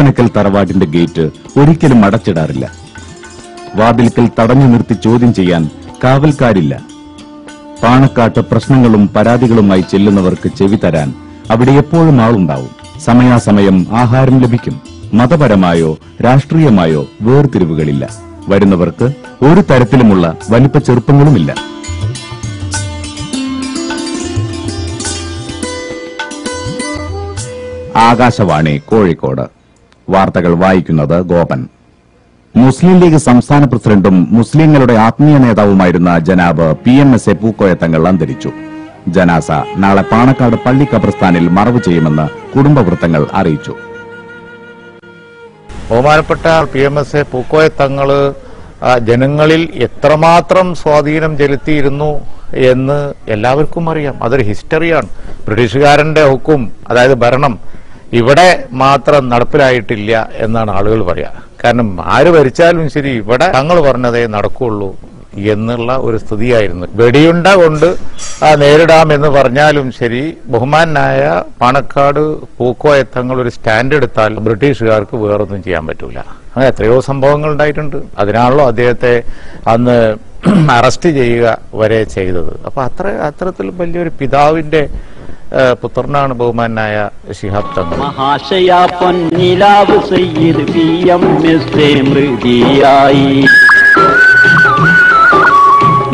കട്ടപ്പനക്കൽ തറവാടിന്റെ ഗേറ്റ് ഒരിക്കലും അടച്ചിടാറില്ല. വാതിൽക്കൽ തടഞ്ഞു നിർത്തി ചോദ്യം ചെയ്യാൻ കാവൽക്കാരില്ല. പാണക്കാട്ട് പ്രശ്നങ്ങളും പരാതികളുമായി ചെല്ലുന്നവർക്ക് ചെവി തരാൻ അവിടെ എപ്പോഴും ആളുണ്ടാവും. സമയാസമയം ആഹാരം ലഭിക്കും. മതപരമായോ രാഷ്ട്രീയമായോ വേർതിരിവുകളില്ല. വരുന്നവർക്ക് ഒരു തരത്തിലുമുള്ള വലിപ്പ ചെറുപ്പങ്ങളുമില്ല. ആകാശവാണി കോഴിക്കോട്. വാർത്തകൾ വായിക്കുന്നത് ഗോപൻ. മുസ്ലിം ലീഗ് സംസ്ഥാന പ്രസിഡന്റും മുസ്ലിങ്ങളുടെ ആത്മീയ നേതാവുമായിരുന്ന ജനാബ് P M S A Pookoya Thangal അന്തരിച്ചു. ജനാസ നാളെ പാണക്കാട് പള്ളി കബ്രസ്ഥാനിൽ മറവ് ചെയ്യുമെന്ന് കുടുംബവൃത്തങ്ങൾ അറിയിച്ചു. ബഹുമാനപ്പെട്ട P M S A Pookoya Thangal ജനങ്ങളിൽ എത്രമാത്രം സ്വാധീനം ചെലുത്തിയിരുന്നു എന്ന് എല്ലാവർക്കും അറിയാം. അതൊരു ഹിസ്റ്ററിയാണ്. ബ്രിട്ടീഷുകാരന്റെ ഹുക്കും അതായത് ഭരണം ഇവിടെ മാത്രം നടപ്പിലായിട്ടില്ല എന്നാണ് ആളുകൾ പറയുക കാരണം ആര് ഭരിച്ചാലും ശരി ഇവിടെ തങ്ങൾ പറഞ്ഞതേ നടക്കുള്ളൂ എന്നുള്ള ഒരു സ്ഥിതിയായിരുന്നു. വെടിയുണ്ട കൊണ്ട് ആ, നേരിടാം എന്ന് പറഞ്ഞാലും ശരി ബഹുമാനായ പാണക്കാട് പൂക്കോയ തങ്ങൾ ഒരു സ്റ്റാൻഡ് എടുത്താൽ ബ്രിട്ടീഷുകാർക്ക് വേറൊന്നും ചെയ്യാൻ പറ്റൂല. അങ്ങനെ എത്രയോ സംഭവങ്ങൾ ഉണ്ടായിട്ടുണ്ട്. അതിനാണല്ലോ അദ്ദേഹത്തെ അന്ന് അറസ്റ്റ് ചെയ്യുക വരെ ചെയ്തത്. അപ്പൊ അത്ര അത്തരത്തിൽ വലിയൊരു പിതാവിന്റെ പുത്രനാണ് ബഹുമാനായ ശിഹാബ് തങ്ങൾ. സയ്യിദ്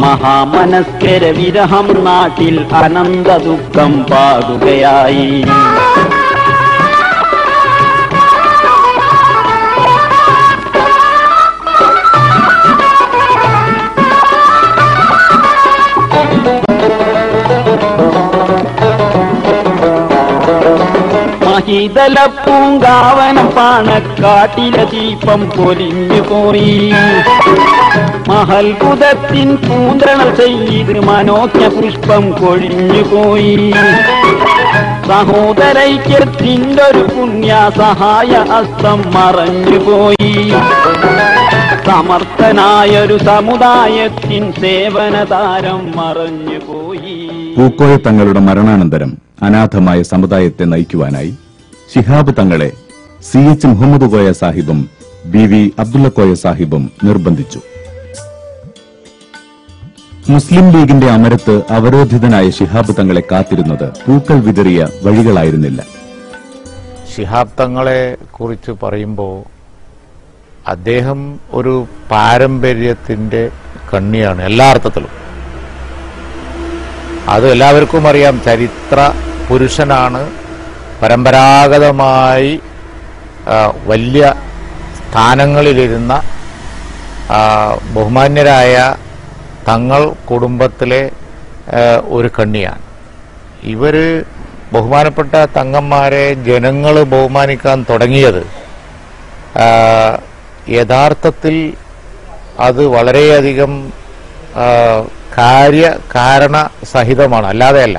മഹാമനസ്കര വിരഹം നാട്ടിൽ അനന്ത ദുഃഖം പാടുകയായി. മഹിതല പൂങ്കാവനം പാണക്കാട്ടിലെ ദീപം പൊലിഞ്ഞു പോയി. മഹൽകുതത്തിൻ പൂന്തണൽ ചെയ്ത് മനോജ്ഞ പുഷ്പം കൊഴിഞ്ഞു പോയി. സഹോദരൈക്യത്തിന്റെ ഒരു പുണ്യ സഹായ അസ്തം മറഞ്ഞു പോയി. സമർത്ഥനായൊരു സമുദായത്തിൻ സേവനതാരം മറഞ്ഞു പോയി. പൂക്കോയ തങ്ങളുടെ മരണാനന്തരം അനാഥമായ സമുദായത്തെ നയിക്കുവാനായി ശിഹാബ് തങ്ങളെ സി എച്ച് മുഹമ്മദ് കോയ സാഹിബും ബി വി അബ്ദുള്ള കോയ സാഹിബും നിർബന്ധിച്ചു. മുസ്ലിം ലീഗിന്റെ അമരത്ത് അവരോധിതനായ ശിഹാബ് തങ്ങളെ കാത്തിരുന്നത് പൂക്കൾ വിതറിയ വഴികളായിരുന്നില്ല. ശിഹാബ് തങ്ങളെ കുറിച്ച് പറയുമ്പോൾ അദ്ദേഹം ഒരു പാരമ്പര്യത്തിന്റെ കണ്ണിയാണ് എല്ലാ അർത്ഥത്തിലും. അത് എല്ലാവർക്കും അറിയാം ചരിത്ര പുരുഷനാണ് പരമ്പരാഗതമായി വലിയ സ്ഥാനങ്ങളിലിരുന്ന ബഹുമാന്യരായ തങ്ങൾ കുടുംബത്തിലെ ഒരു കണ്ണിയാണ്. ഇവർ ബഹുമാനപ്പെട്ട തങ്ങന്മാരെ ജനങ്ങൾ ബഹുമാനിക്കാൻ തുടങ്ങിയത് യഥാർത്ഥത്തിൽ അത് വളരെയധികം കാര്യ കാരണ സഹിതമാണ്. അല്ലാതെയല്ല.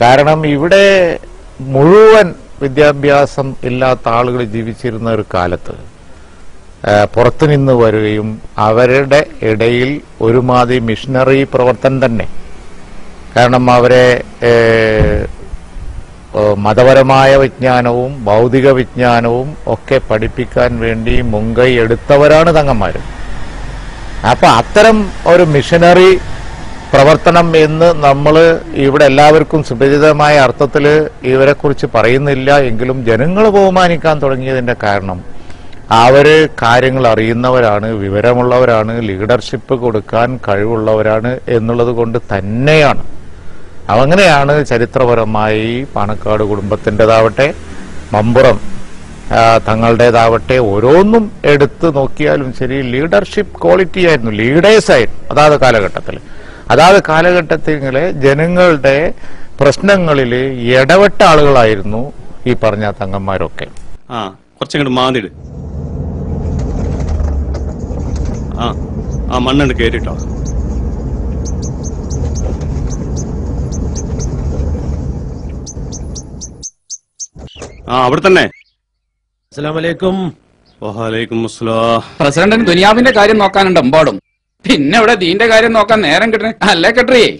കാരണം ഇവിടെ മുഴുവൻ വിദ്യാഭ്യാസം ഇല്ലാത്ത ആളുകൾ ജീവിച്ചിരുന്ന ഒരു കാലത്ത് പുറത്തു നിന്ന് വരികയും അവരുടെ ഇടയിൽ ഒരുമാതിരി മിഷനറി പ്രവർത്തനം തന്നെ. കാരണം അവരെ മതപരമായ വിജ്ഞാനവും ഭൗതിക വിജ്ഞാനവും ഒക്കെ പഠിപ്പിക്കാൻ വേണ്ടി മുൻകൈ എടുത്തവരാണ് തങ്ങന്മാർ അപ്പൊ അത്തരം ഒരു മിഷനറി പ്രവർത്തനം എന്ന് നമ്മൾ ഇവിടെ എല്ലാവർക്കും സുപരിചിതമായ അർത്ഥത്തിൽ ഇവരെക്കുറിച്ച് പറയുന്നില്ല എങ്കിലും ജനങ്ങൾ ബഹുമാനിക്കാൻ തുടങ്ങിയതിന്റെ കാരണം അവർ കാര്യങ്ങൾ അറിയുന്നവരാണ് വിവരമുള്ളവരാണ് ലീഡർഷിപ്പ് കൊടുക്കാൻ കഴിവുള്ളവരാണ് എന്നുള്ളത് കൊണ്ട് തന്നെയാണ്. അങ്ങനെയാണ് ചരിത്രപരമായി പാണക്കാട് കുടുംബത്തിന്റെതാവട്ടെ മമ്പുറം തങ്ങളുടേതാവട്ടെ ഓരോന്നും എടുത്ത് നോക്കിയാലും ശരി ലീഡർഷിപ്പ് ക്വാളിറ്റി ആയിരുന്നു ലീഡേഴ്സ് ആയിരുന്നു അതാത് കാലഘട്ടത്തിൽ അതാത് കാലഘട്ടത്തിലെ ജനങ്ങളുടെ പ്രശ്നങ്ങളിൽ ഇടപെട്ട ആളുകളായിരുന്നു ഈ പറഞ്ഞ തങ്ങന്മാരൊക്കെ. ആ കുറച്ചങ്ങോട്ട് മാന്നിട് ആ ആ മണ്ണുണ്ട് കേറിട്ടോ. ആ അവിടെ തന്നെ. അസ്സലാമലൈക്കും വലൈക്കും അസ്സലാം പ്രസിഡന്റിന് ദുനിയാവിന്റെ കാര്യം നോക്കാനുണ്ട് എമ്പാടും. പിന്നെ ഇവിടെ ദീന്റെ കാര്യം നോക്കാൻ നേരം കിട്ടണേ. അല്ലേ കെട്ടറിയേ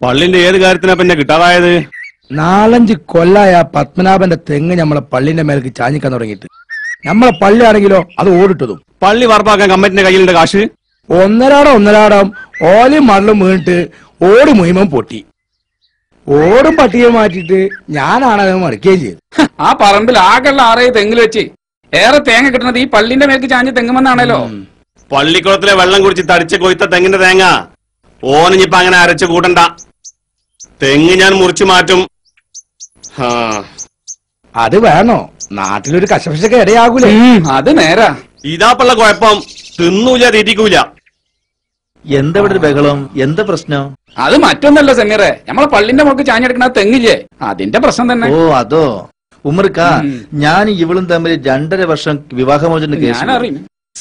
പള്ളിന്റെ ഏത് കാര്യത്തിനാ പിന്നെ കിട്ടാതായത്? നാലഞ്ച് കൊല്ലായ പത്മനാഭന്റെ തെങ്ങ് നമ്മളെ പള്ളിന്റെ മേലേക്ക് ചാഞ്ഞിക്കാൻ തുടങ്ങിയിട്ട്. നമ്മളെ പള്ളി ആണെങ്കിലോ അത് ഓടിട്ടതും. പള്ളി വാർപ്പാക്കാൻ കമ്മറ്റിന്റെ കയ്യിലുണ്ട് കാശ്? ഒന്നരാടം ഒന്നരാടം ഓലയും മണലും വീണിട്ട് ഓട് മുഹിമം പൊട്ടി. ഓടും പട്ടിയെ മാറ്റിട്ട് ഞാനാണ് അത് മറിക്കുകയും ചെയ്തത്. ആ പറമ്പിൽ ആകെ ആറേ തെങ്ങിൽ വെച്ച് ഏറെ തേങ്ങ കിട്ടുന്നത് ഈ പള്ളിന്റെ മേൽക്ക് ചാഞ്ഞ് തെങ്ങുമെന്നാണല്ലോ. പള്ളിക്കുളത്തിലെ വെള്ളം കുടിച്ച് തടിച്ച് കൊയ്ത്ത തെങ്ങിന്റെ തേങ്ങ. ഓനിഞ്ഞിപ്പോ അങ്ങനെ അരച്ച് കൂട്ടണ്ട. തെങ്ങ് ഞാൻ മുറിച്ചു മാറ്റും. ആ അത് വേണോ? നാട്ടിലൊരു കശപശക്ക് ഇടയാകൂലേ? അത് നേരാ. ഇതാപ്പുള്ള കുഴപ്പം. തിന്നൂല തീറ്റിക്കൂല എന്താ ഇവിടെ ബഹളം? എന്താ പ്രശ്നം? അത് മറ്റൊന്നല്ല സെമീറെ. നമ്മളെ പള്ളിന്റെ മുക്ക് ചാഞ്ഞെടുക്കണ തെങ്ങില്ലേ? അതിന്റെ പ്രശ്നം തന്നെ. ഓ അതോ? ഉമർക്ക. ഞാൻ ഇവളും തമ്മിൽ രണ്ടര വർഷം വിവാഹമോചന കേസ്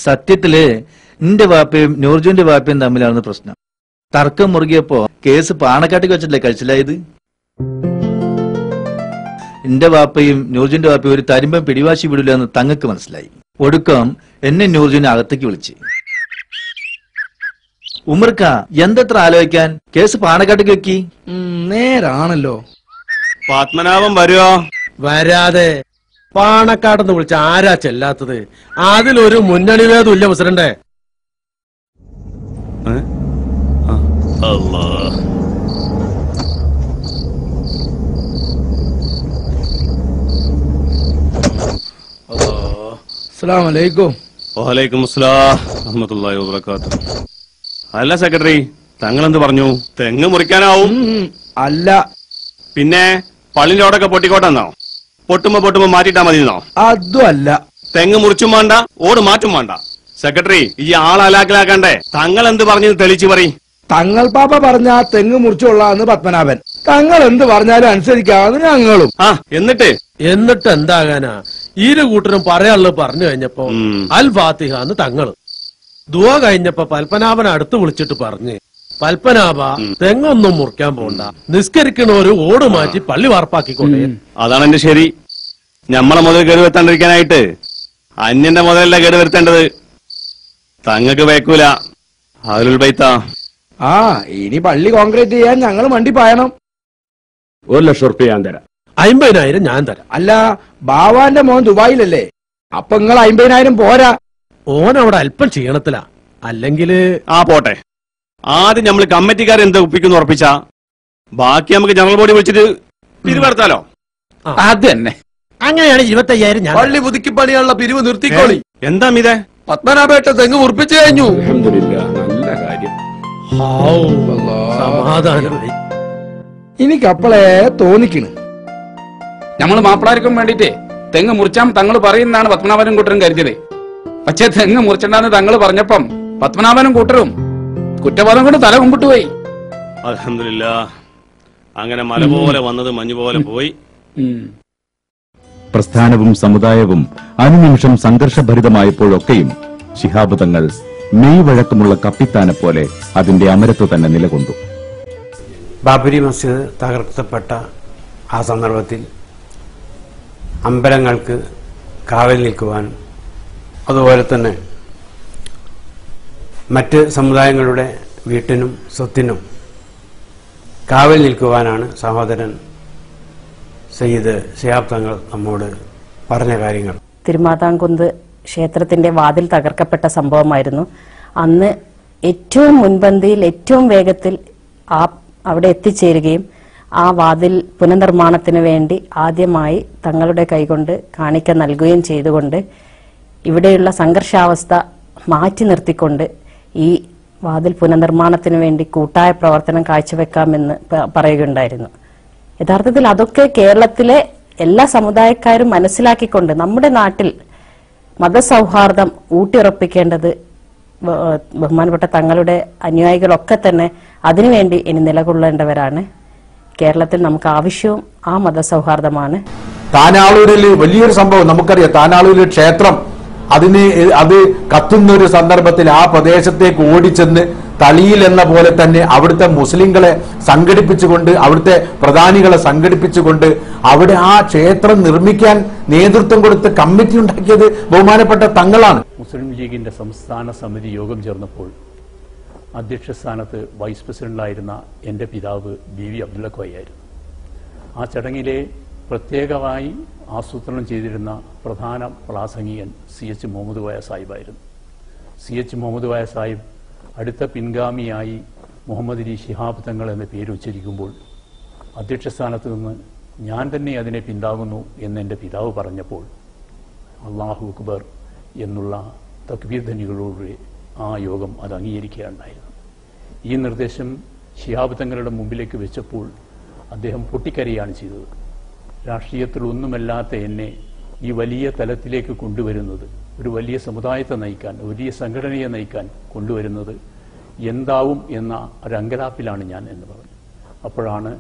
സത്യത്തിൽ നിന്റെ വാപ്പയും നോർജുവിന്റെ വാപ്പയും തമ്മിലാണ് പ്രശ്നം. തർക്കം മുറുകിയപ്പോ കേസ് പാണക്കാട്ടിക്ക് വെച്ചിട്ടില്ലേ കഴിച്ചില്ലായത് എന്റെ വാപ്പയും നൂർജുന്റെ വാപ്പയും ഒരു തരുമ്പം പിടിവാശി വിടില്ല എന്ന് തങ്ങക്ക് മനസ്സിലായി. ഒടുക്കം എന്നെ നൂർജുനെ അകത്തേക്ക് വിളിച്ച്. ഉമർക്ക എന്തത്ര ആലോചിക്കാൻ? കേസ് പാണക്കാട്ടിക്ക് വെക്കി. നേരാണല്ലോ. പത്മനാഭം വരുവോ? വരാതെ പാണക്കാട്ടെന്ന് വിളിച്ച ആരാ ചെല്ലാത്തത്? അതിലൊരു മുന്നണി വേദം ഇല്ല പ്രസിഡന്റെ. അല്ലാ സെക്രട്ടറി തങ്ങൾ എന്ത് പറഞ്ഞു? തെങ്ങ് മുറിക്കാനാവും. അല്ല. പിന്നെ പള്ളിയിലോടൊക്കെ പൊട്ടിക്കോട്ടെന്നോ? പൊട്ടുമ്പോ പൊട്ടുമ്പോ മാറ്റിട്ടാ മതി അതും അല്ല തെങ്ങ് മുറിച്ചും വേണ്ട ഓട് മാറ്റും വേണ്ട. സെക്രട്ടറി ഈ ആളലാക്കലാക്കണ്ടേ തങ്ങൾ എന്ത് പറഞ്ഞു തെളിച്ചു പറയും. തങ്ങൾ പാപ്പ പറഞ്ഞ തെങ്ങ് മുറിച്ചുള്ളാന്ന് പത്മനാഭൻ. തങ്ങൾ എന്ത് പറഞ്ഞാലും അനുസരിക്കാന്ന് ഞങ്ങളും. ആ എന്നിട്ട്? എന്നിട്ട് എന്താകാനാ? ഇരു കൂട്ടരും പറയാനുള്ളത് പറഞ്ഞു കഴിഞ്ഞപ്പോ അൽ ഫാത്തിഹ എന്ന് തങ്ങൾ. ദുവ കഴിഞ്ഞപ്പോ പത്മനാഭൻ അടുത്ത് വിളിച്ചിട്ട് പറഞ്ഞ് പൽപ്പനാഭ തെങ്ങൊന്നും മുറിക്കാൻ പോണ്ട. നിസ്കരിക്കണോര് ഓട് മാറ്റി പള്ളി വാർപ്പാക്കിക്കൊണ്ടേ അതാണ് എന്റെ ശരി. ഞമ്മളെ മുതൽ കേടുവരുത്താണ്ടിരിക്കാനായിട്ട് അന്യന്റെ മുതലല്ല കേടുവരുത്തേണ്ടത് തങ്ങക്ക് വയ്ക്കൂല അതിലുൾ ബൈത്താ. ആ ഇനി പള്ളി കോൺക്രീറ്റ് ചെയ്യാൻ ഞങ്ങൾ വണ്ടി പായണം. ഒരു ലക്ഷം റുപ്യ ഞാൻ തരാം. അമ്പതിനായിരം ഞാൻ തരാം. അല്ല ബാവാന്റെ മോൻ ദുബായിലല്ലേ? അപ്പൊ നിങ്ങൾ അമ്പതിനായിരം പോരാ. ഓൻ അവിടെ അല്പം ക്ഷീണത്തിലാ. അല്ലെങ്കിൽ ആ പോട്ടെ. ആദ്യം നമ്മൾ കമ്മിറ്റിക്കാർ എന്താ ഒപ്പിക്കുന്നു ഉറപ്പിച്ച? ബാക്കി നമുക്ക് ജനറൽ ബോഡി വിളിച്ചിട്ട് പിരിവെടുത്താലോ അത് തന്നെ അങ്ങനെയാണ് ഇരുപത്തയ്യായിരം ഞാൻ. പള്ളി പുതുക്കി പണിയുള്ള പിരിവ് നിർത്തിക്കോളി. എന്താ മീതെ? പത്മനാഭേട്ട തെങ്ങ് മുറിപ്പിച്ചു കഴിഞ്ഞു. അൽഹംദുലില്ലാ നല്ല കാര്യം. തോന്നിക്കണ്. നമ്മൾ മാപ്പിളാർക്കും വേണ്ടിട്ടേ തെങ്ങ് മുറിച്ചാം തങ്ങൾ പറയുന്നതാണ് പത്മനാഭനും കൂട്ടരും കരുതിയത്. പക്ഷെ തെങ്ങ് മുറിച്ചണ്ടെന്ന് തങ്ങൾ പറഞ്ഞപ്പം പത്മനാഭനും കൂട്ടരും കുറ്റബോധം കൊണ്ട് തല മുമ്പിട്ട് പോയി. അലഹമില്ല അങ്ങനെ മല പോലെ വന്നത് മഞ്ഞു പോലെ പോയി. പ്രസ്ഥാനവും സമുദായവും അനുനിമിഷം സംഘർഷഭരിതമായപ്പോഴൊക്കെയും ശിഹാബ് തങ്ങൾ മെയ് വഴക്കമുള്ള കപ്പിത്താനെ പോലെ അതിന്റെ അമരത്ത് തന്നെ നിലകൊണ്ടു. ബാബരി മസ്ജിദ് തകർക്കപ്പെട്ട ആ സന്ദർഭത്തിൽ അമ്പലങ്ങൾക്ക് കാവൽ നിൽക്കുവാൻ അതുപോലെ തന്നെ മറ്റ് സമുദായങ്ങളുടെ വീട്ടിനും സ്വത്തിനും കാവൽ നിൽക്കുവാനാണ് സഹോദരൻ സയ്യിദ് ശിഹാബ് തങ്ങൾ നമ്മോട് പറഞ്ഞ കാര്യങ്ങൾ. തിരുമാതാംകുന്ത് ക്ഷേത്രത്തിന്റെ വാതിൽ തകർക്കപ്പെട്ട സംഭവമായിരുന്നു. അന്ന് ഏറ്റവും മുൻപന്തിയിൽ ഏറ്റവും വേഗത്തിൽ ആ അവിടെ എത്തിച്ചേരുകയും ആ വാതിൽ പുനർനിർമ്മാണത്തിന് വേണ്ടി ആദ്യമായി തങ്ങളുടെ കൈകൊണ്ട് കാണിക്ക നൽകുകയും ചെയ്തുകൊണ്ട് ഇവിടെയുള്ള സംഘർഷാവസ്ഥ മാറ്റി നിർത്തിക്കൊണ്ട് ഈ വാതിൽ പുനർനിർമ്മാണത്തിന് വേണ്ടി കൂട്ടായ പ്രവർത്തനം കാഴ്ചവെക്കാമെന്ന് പറയുകയുണ്ടായിരുന്നു. യഥാർത്ഥത്തിൽ അതൊക്കെ കേരളത്തിലെ എല്ലാ സമുദായക്കാരും മനസ്സിലാക്കിക്കൊണ്ട് നമ്മുടെ നാട്ടിൽ മതസൗഹാർദ്ദം ഊട്ടിയുറപ്പിക്കേണ്ടത് ബഹുമാനപ്പെട്ട തങ്ങളുടെ അനുയായികളൊക്കെ തന്നെ അതിനുവേണ്ടി ഇനി നിലകൊള്ളേണ്ടവരാണ്. കേരളത്തിൽ നമുക്ക് ആവശ്യവും ആ മതസൗഹാർദ്ദമാണ്. താനാളൂരിൽ വലിയൊരു സംഭവം നമുക്കറിയാം. താനാളൂരിൽ ക്ഷേത്രം അതിന് അത് കത്തുന്ന ഒരു സന്ദർഭത്തിൽ ആ പ്രദേശത്തേക്ക് ഓടിച്ചെന്ന് തളിയിൽ എന്ന പോലെ തന്നെ അവിടുത്തെ മുസ്ലിങ്ങളെ സംഘടിപ്പിച്ചുകൊണ്ട് അവിടുത്തെ പ്രധാനികളെ സംഘടിപ്പിച്ചുകൊണ്ട് അവിടെ ആ ക്ഷേത്രം നിർമ്മിക്കാൻ നേതൃത്വം കൊടുത്ത് കമ്മിറ്റി ഉണ്ടാക്കിയത് ബഹുമാനപ്പെട്ട തങ്ങളാണ്. മുസ്ലിം ലീഗിന്റെ സംസ്ഥാന സമിതി യോഗം ചേർന്നപ്പോൾ അധ്യക്ഷ സ്ഥാനത്ത് വൈസ് പ്രസിഡന്റായിരുന്ന എന്റെ പിതാവ് ബി വി അബ്ദുള്ള കോയായിരുന്നു ആ ചടങ്ങിലെ പ്രത്യേകമായി ആസൂത്രണം ചെയ്തിരുന്ന പ്രധാന പ്രാസംഗികൻ സി എച്ച് മുഹമ്മദ് കോയ സാഹിബായിരുന്നു. സി എച്ച് മുഹമ്മദ് കോയ സാഹിബ് അടുത്ത പിൻഗാമിയായി മുഹമ്മദ് അലി ശിഹാബ് തങ്ങൾ എന്ന പേര് ഉച്ചരിക്കുമ്പോൾ അധ്യക്ഷ സ്ഥാനത്ത് നിന്ന് ഞാൻ തന്നെ അതിനെ പിന്താകുന്നു എന്ന് എന്റെ പിതാവ് പറഞ്ഞപ്പോൾ അള്ളാഹു അക്ബർ എന്നുള്ള തക്ബീർ ധനികളോടെ ആ യോഗം അത് അംഗീകരിക്കുകയുണ്ടായിരുന്നു. ഈ നിർദ്ദേശം ശിഹാബ് തങ്ങളുടെ മുമ്പിലേക്ക് വെച്ചപ്പോൾ അദ്ദേഹം പൊട്ടിക്കരയാണ് ചെയ്തത്. രാഷ്ട്രീയത്തിൽ ഒന്നുമല്ലാത്ത എന്നെ ഈ വലിയ തലത്തിലേക്ക് കൊണ്ടുവരുന്നത് ഒരു വലിയ സമുദായത്തെ നയിക്കാൻ വലിയ സംഘടനയെ നയിക്കാൻ കൊണ്ടുവരുന്നത് എന്താവും എന്ന ഒരങ്കലാപ്പിലാണ് ഞാൻ എന്ന് പറഞ്ഞു. അപ്പോഴാണ്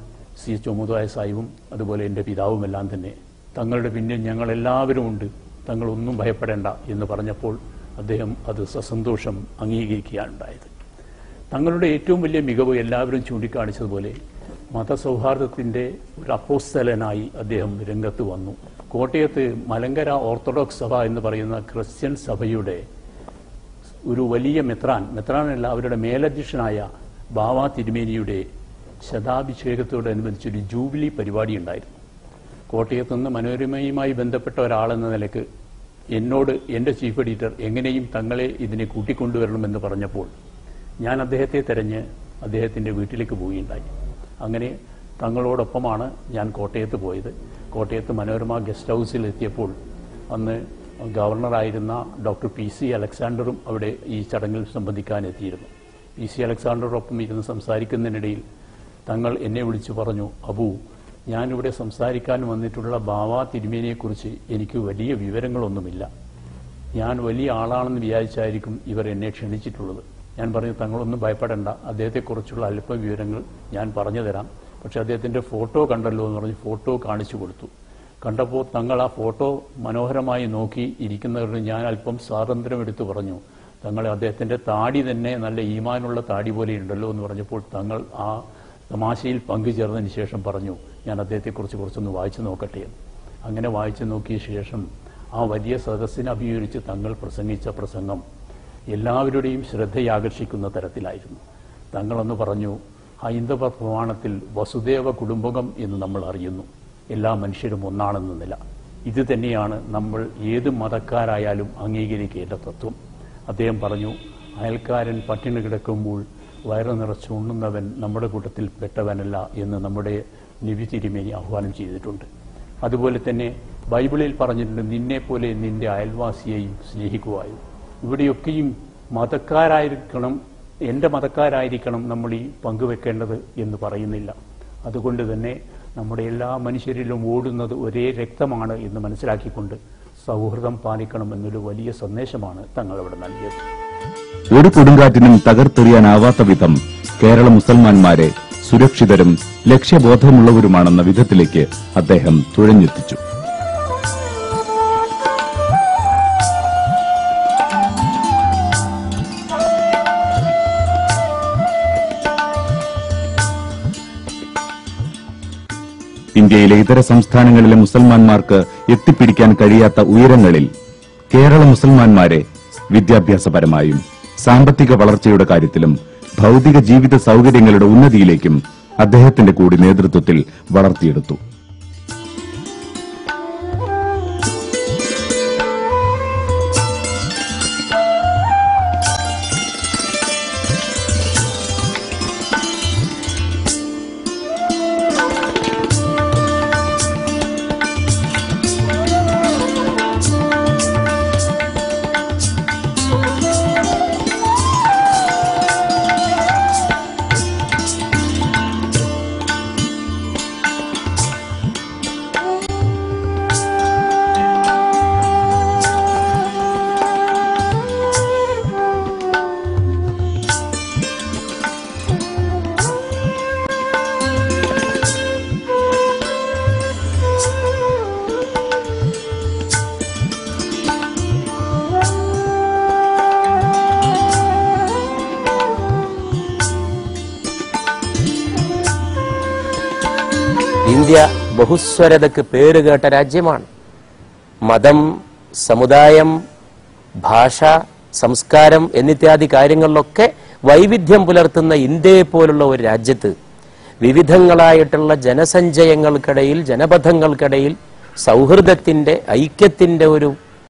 സി എച്ച് ഒമുദായ സാഹിബും അതുപോലെ എന്റെ പിതാവുമെല്ലാം തന്നെ തങ്ങളുടെ പിന്നിൽ ഞങ്ങളെല്ലാവരും ഉണ്ട് തങ്ങളൊന്നും ഭയപ്പെടേണ്ട എന്ന് പറഞ്ഞപ്പോൾ അദ്ദേഹം അത് സസന്തോഷം അംഗീകരിക്കുകയാണ് ഉണ്ടായത്. തങ്ങളുടെ ഏറ്റവും വലിയ മികവ് എല്ലാവരും ചൂണ്ടിക്കാണിച്ചതുപോലെ മതസൗഹാർദ്ദത്തിന്റെ ഒരു അപ്പോസ്തലനായി അദ്ദേഹം രംഗത്ത് വന്നു. കോട്ടയത്ത് മലങ്കര ഓർത്തഡോക്സ് സഭ എന്ന് പറയുന്ന ക്രിസ്ത്യൻ സഭയുടെ ഒരു വലിയ മെത്രാൻ മെത്രാനല്ല അവരുടെ മേലധ്യക്ഷനായ ബാവ തിരുമേനിയുടെ ശതാഭിഷേകത്തോടനുബന്ധിച്ചൊരു ജൂബിലി പരിപാടി ഉണ്ടായിരുന്നു കോട്ടയത്ത് നിന്ന് മനോരമയുമായി ബന്ധപ്പെട്ട ഒരാളെന്ന നിലയ്ക്ക് എന്നോട് എന്റെ ചീഫ് എഡിറ്റർ എങ്ങനെയും തങ്ങളെ ഇതിനെ കൂട്ടിക്കൊണ്ടുവരണമെന്ന് പറഞ്ഞപ്പോൾ ഞാൻ അദ്ദേഹത്തെ തെരഞ്ഞ് അദ്ദേഹത്തിന്റെ വീട്ടിലേക്ക് പോവുകയുണ്ടായി. അങ്ങനെ തങ്ങളോടൊപ്പമാണ് ഞാൻ കോട്ടയത്ത് പോയത്. കോട്ടയത്ത് മനോരമ ഗസ്റ്റ് ഹൗസിൽ എത്തിയപ്പോൾ അന്ന് ഗവർണറായിരുന്ന ഡോക്ടർ പി സി അലക്സാണ്ടറും അവിടെ ഈ ചടങ്ങിൽ സംബന്ധിക്കാൻ എത്തിയിരുന്നു പി സി അലക്സാണ്ടറോടൊപ്പം ഇരുന്ന് സംസാരിക്കുന്നതിനിടയിൽ തങ്ങൾ എന്നെ വിളിച്ചു പറഞ്ഞു അബു ഞാനിവിടെ സംസാരിക്കാൻ വന്നിട്ടുള്ള ബാവ തിരുമേനിയെക്കുറിച്ച് എനിക്ക് വലിയ വിവരങ്ങളൊന്നുമില്ല. ഞാൻ വലിയ ആളാണെന്ന് വിചാരിച്ചായിരിക്കും ഇവർ എന്നെ ക്ഷണിച്ചിട്ടുള്ളത്. ഞാൻ പറഞ്ഞു തങ്ങളൊന്നും ഭയപ്പെടേണ്ട. അദ്ദേഹത്തെക്കുറിച്ചുള്ള അല്പ വിവരങ്ങൾ ഞാൻ പറഞ്ഞു തരാം പക്ഷെ അദ്ദേഹത്തിന്റെ ഫോട്ടോ കണ്ടല്ലോ എന്ന് പറഞ്ഞ് ഫോട്ടോ കാണിച്ചു കൊടുത്തു. കണ്ടപ്പോൾ തങ്ങൾ ആ ഫോട്ടോ മനോഹരമായി നോക്കി ഇരിക്കുന്നവരുടെ ഞാൻ അല്പം സ്വാതന്ത്ര്യം എടുത്തു പറഞ്ഞു. തങ്ങളെ അദ്ദേഹത്തിന്റെ താടി തന്നെ നല്ല ഈമാനുള്ള താടി പോലെ ഉണ്ടല്ലോ എന്ന് പറഞ്ഞപ്പോൾ തങ്ങൾ ആ തമാശയിൽ പങ്കുചേർന്നതിന് ശേഷം പറഞ്ഞു ഞാൻ അദ്ദേഹത്തെക്കുറിച്ച് കുറച്ചൊന്ന് വായിച്ചു നോക്കട്ടെ. അങ്ങനെ വായിച്ചു നോക്കിയ ശേഷം ആ വലിയ സദസ്സിനെ അഭിമുഖിച്ച് തങ്ങൾ പ്രസംഗിച്ച പ്രസംഗം എല്ലാവരുടെയും ശ്രദ്ധയാകർഷിക്കുന്ന തരത്തിലായിരുന്നു. തങ്ങളെന്ന് പറഞ്ഞു ഹൈന്ദവ പ്രമാണത്തിൽ വസുദേവ കുടുംബകം എന്ന് നമ്മൾ അറിയുന്നു. എല്ലാ മനുഷ്യരും ഒന്നാണെന്ന നില. ഇത് തന്നെയാണ് നമ്മൾ ഏത് മതക്കാരായാലും അംഗീകരിക്കേണ്ട തത്വം. അദ്ദേഹം പറഞ്ഞു അയൽക്കാരൻ പട്ടിണി കിടക്കുമ്പോൾ വയറ് നിറച്ചുണ്ണുന്നവൻ നമ്മുടെ കൂട്ടത്തിൽ പെട്ടവനല്ല എന്ന് നമ്മുടെ നിവി തിരുമേനി ആഹ്വാനം ചെയ്തിട്ടുണ്ട്. അതുപോലെ തന്നെ ബൈബിളിൽ പറഞ്ഞിട്ടുണ്ട് നിന്നെ പോലെ നിന്റെ അയൽവാസിയെയും സ്നേഹിക്കുവായും ഇവിടെയൊക്കെയും മതക്കാരായിരിക്കണം എന്റെ മതക്കാരായിരിക്കണം നമ്മൾ ഈ പങ്കുവെക്കേണ്ടത് എന്ന് പറയുന്നില്ല. അതുകൊണ്ട് തന്നെ നമ്മുടെ എല്ലാ മനുഷ്യരിലും ഓടുന്നത് ഒരേ രക്തമാണ് എന്ന് മനസ്സിലാക്കിക്കൊണ്ട് സൗഹൃദം പാലിക്കണം എന്നൊരു വലിയ സന്ദേശമാണ് തങ്ങൾ അവിടെ നൽകിയത്. ഒരു കൊടുങ്കാറ്റിനും തകർത്തെറിയാനാവാത്ത വിധം കേരള മുസൽമാന്മാരെ സുരക്ഷിതരും ലക്ഷ്യബോധമുള്ളവരുമാണെന്ന വിധത്തിലേക്ക് അദ്ദേഹം തുഴഞ്ഞെത്തിച്ചു. ഇന്ത്യയിലെ ഇതര സംസ്ഥാനങ്ങളിലെ മുസൽമാന്മാർക്ക് എത്തിപ്പിടിക്കാൻ കഴിയാത്ത ഉയരങ്ങളിൽ കേരള മുസൽമാന്മാരെ വിദ്യാഭ്യാസപരമായും സാമ്പത്തിക വളർച്ചയുടെ കാര്യത്തിലും ഭൌതിക ജീവിത സൌകര്യങ്ങളുടെ ഉന്നതിയിലേക്കും അദ്ദേഹത്തിന്റെ കൂടി നേതൃത്വത്തിൽ വളർത്തിയെടുത്തു. ഇന്ത്യ ബഹുസ്വരതയ്ക്ക് പേരുകേട്ട രാജ്യമാണ്. മതം സമുദായം ഭാഷ സംസ്കാരം എന്നിത്യാദി കാര്യങ്ങളിലൊക്കെ വൈവിധ്യം പുലർത്തുന്ന ഇന്ത്യയെ പോലുള്ള ഒരു രാജ്യത്ത് വിവിധങ്ങളായിട്ടുള്ള ജനസഞ്ചയങ്ങൾക്കിടയിൽ ജനപഥങ്ങൾക്കിടയിൽ സൗഹൃദത്തിന്റെ ഐക്യത്തിന്റെ ഒരു